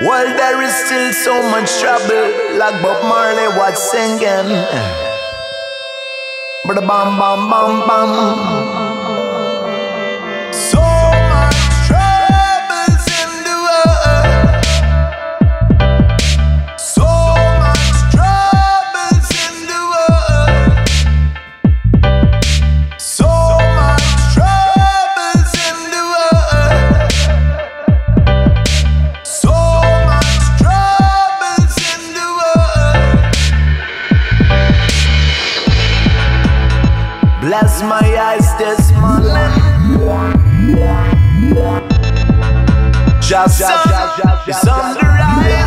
Well, there is still so much trouble, like Bob Marley was singing. But bam bam bam bam. Bless my eyes this morning. Just, just, just, just,